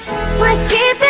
secrets worth keeping.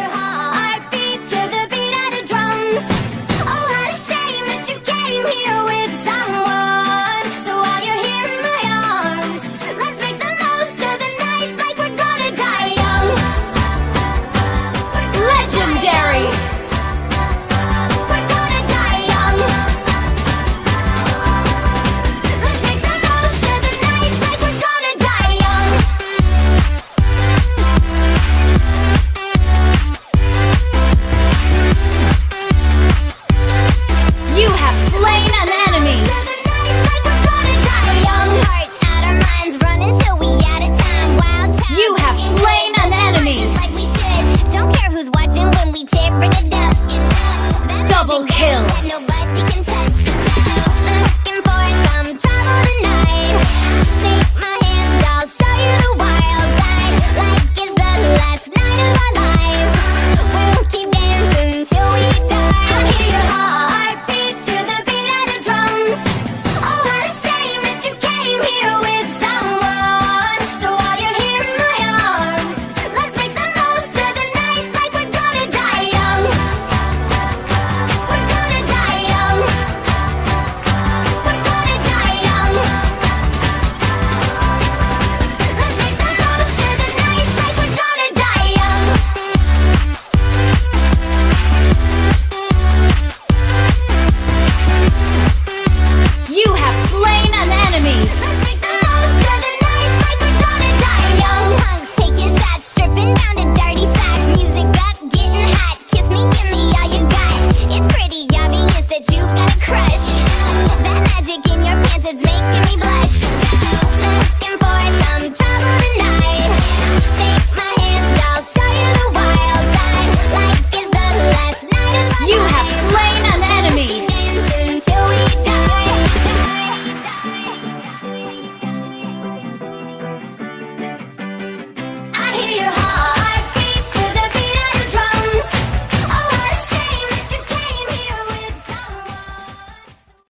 kids make